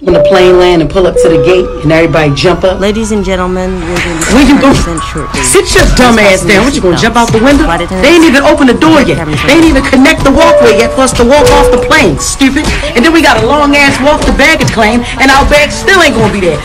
when the plane land and pull up to the gate and everybody jump up? Ladies and gentlemen, we're going to Where you go? shortly. Sit your dumb ass down. What you gonna jump out the window? They ain't even open the door yet. They ain't even connect the walkway yet for us to walk off the plane, stupid. And then we got a long ass walk to baggage claim and our bags still ain't gonna be there.